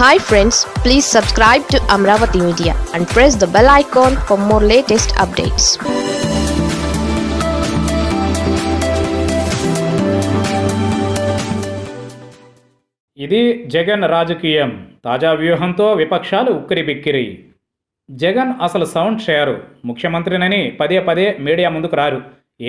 Hi friends please subscribe to Amaravati media and press the bell icon for more latest updates ఇది జగన్ రాజకీయం. తాజా వ్యూహంతో విపక్షాలు ఉక్కిరి బిక్కిరి జగన్ అసలు సౌండ్ చేయరు ముఖ్యమంత్రినని పదే పదే మీడియా ముందుకు రారు.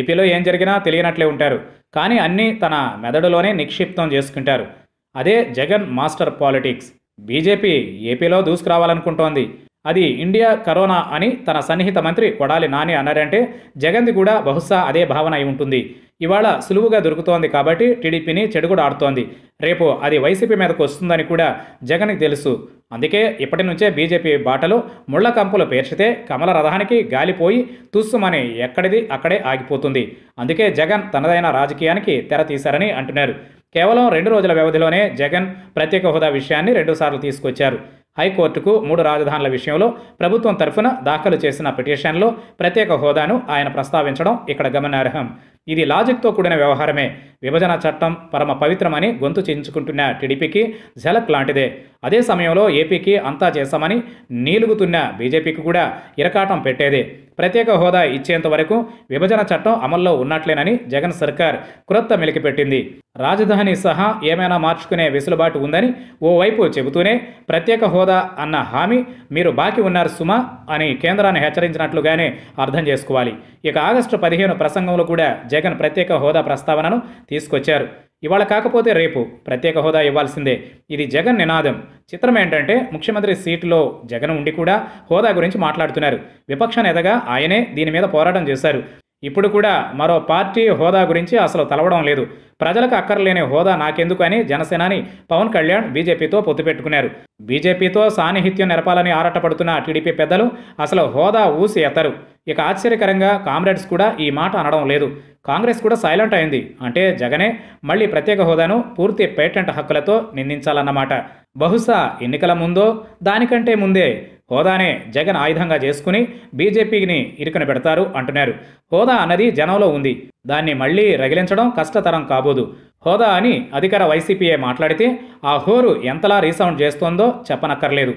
ఏపీలో ఏం జరిగినా తెలియనట్లే ఉంటారు. కానీ అన్నీ తన మెదడులోనే నిక్షిప్తం చేసుకుంటారు. అదే జగన్ మాస్టర్ పాలిటిక్స్. బీజేపీ ఏపీలో దూసుకురావాలనుకుంటోంది. అది ఇండియా కరోనా అని తన సన్నిహిత మంత్రి కొడాలి నాని అన్నారంటే జగన్ది కూడా బహుశా అదే భావన అయి ఉంటుంది. ఇవాళ సులువుగా దొరుకుతోంది కాబట్టి టీడీపీని చెడుగుడు ఆడుతోంది. రేపు అది వైసీపీ మీదకు వస్తుందని కూడా జగన్కి తెలుసు. అందుకే ఇప్పటి నుంచే బీజేపీ బాటలో ముళ్ళ కంపులు పేర్చితే కమల రథానికి గాలిపోయి తుస్సుమని ఎక్కడిది అక్కడే ఆగిపోతుంది. అందుకే జగన్ తనదైన రాజకీయానికి తెర తీశారని అంటున్నారు. కేవలం రెండు రోజుల వ్యవధిలోనే జగన్ ప్రత్యేక హోదా విషయాన్ని రెండుసార్లు తీసుకొచ్చారు. హైకోర్టుకు మూడు రాజధానుల విషయంలో ప్రభుత్వం తరఫున దాఖలు చేసిన పిటిషన్లో ప్రత్యేక హోదాను ఆయన ప్రస్తావించడం ఇక్కడ గమనార్హం. ఇది లాజిక్తో కూడిన వ్యవహారమే. విభజన చట్టం పరమ పవిత్రమని గొంతు చేయించుకుంటున్న టీడీపీకి ఝలక్ లాంటిదే. అదే సమయంలో ఏపీకి అంతా చేశామని నీలుగుతున్న బీజేపీకి కూడా ఇరకాటం పెట్టేదే. ప్రత్యేక హోదా ఇచ్చేంత వరకు విభజన చట్టం అమల్లో ఉన్నట్లేనని జగన్ సర్కార్ క్రొత్త మెలికిపెట్టింది రాజధాని సహా ఏమైనా మార్చుకునే వెసులుబాటు ఉందని ఓవైపు చెబుతూనే ప్రత్యేక హోదా అన్న హామీ మీరు బాకీ ఉన్నారు సుమా అని కేంద్రాన్ని హెచ్చరించినట్లుగానే అర్థం చేసుకోవాలి. ఇక ఆగస్టు పదిహేను ప్రసంగంలో కూడా జగన్ ప్రత్యేక హోదా ప్రస్తావనను తీసుకొచ్చారు. ఇవాళ కాకపోతే రేపు ప్రత్యేక హోదా ఇవ్వాల్సిందే. ఇది జగన్ నినాదం. చిత్రం ఏంటంటే ముఖ్యమంత్రి సీటులో జగన్ ఉండి కూడా హోదా గురించి మాట్లాడుతున్నారు. విపక్ష నేతగా ఆయనే దీని మీద పోరాటం చేశారు. ఇప్పుడు కూడా మరో పార్టీ హోదా గురించి అసలు తలవడం లేదు. ప్రజలకు అక్కర్లేని హోదా నాకెందుకు అని జనసేనాని పవన్ కళ్యాణ్ బీజేపీతో పొత్తు పెట్టుకున్నారు. బీజేపీతో సాన్నిహిత్యం నెరపాలని ఆరాటపడుతున్న టీడీపీ పెద్దలు అసలు హోదా ఊసి ఎత్తరు. ఇక ఆశ్చర్యకరంగా కామ్రేడ్స్ కూడా ఈ మాట అనడం లేదు. కాంగ్రెస్ కూడా సైలెంట్ అయింది. అంటే జగనే మళ్ళీ ప్రత్యేక హోదాను పూర్తి పేటెంట్ హక్కులతో నిందించాలన్నమాట. బహుశా ఎన్నికల ముందో దానికంటే ముందే హోదానే జగన్ ఆయుధంగా చేసుకుని బీజేపీని ఇరుకున పెడతారు అంటున్నారు. హోదా అన్నది జనంలో ఉంది. దాన్ని మళ్ళీ రగిలించడం కష్టతరం కాబోదు. హోదా అని అధికార వైసీపీఏ మాట్లాడితే ఆ హోరు ఎంతలా రీసౌండ్ చేస్తోందో చెప్పనక్కర్లేదు.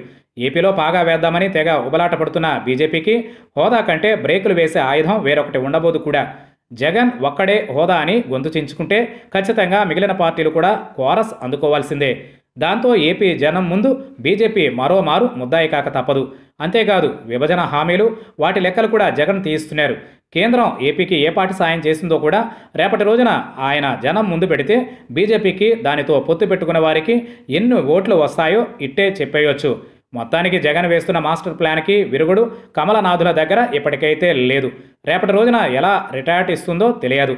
ఏపీలో పాగా వేద్దామని తెగ ఉబలాట పడుతున్న బీజేపీకి హోదా కంటే బ్రేకులు వేసే ఆయుధం వేరొకటి ఉండబోదు కూడా. జగన్ ఒక్కడే హోదా అని గొంతు చించుకుంటే ఖచ్చితంగా మిగిలిన పార్టీలు కూడా కోరస్ అందుకోవాల్సిందే. దాంతో ఏపీ జనం ముందు బీజేపీ మరోమారు ముద్దాయి కాక తప్పదు. అంతేకాదు విభజన హామీలు వాటి లెక్కలు కూడా జగన్ తీయిస్తున్నారు కేంద్రం ఏపీకి ఏ పాటి సాయం చేసిందో కూడా రేపటి రోజున ఆయన జనం ముందు పెడితే బీజేపీకి దానితో పొత్తు పెట్టుకున్న వారికి ఎన్ని ఓట్లు వస్తాయో ఇట్టే చెప్పేయొచ్చు. మొత్తానికి జగన్ వేస్తున్న మాస్టర్ ప్లాన్కి విరుగుడు కమలనాథుల దగ్గర ఇప్పటికైతే లేదు. రేపటి రోజున ఎలా రిటైర్ట్ ఇస్తుందో తెలియదు.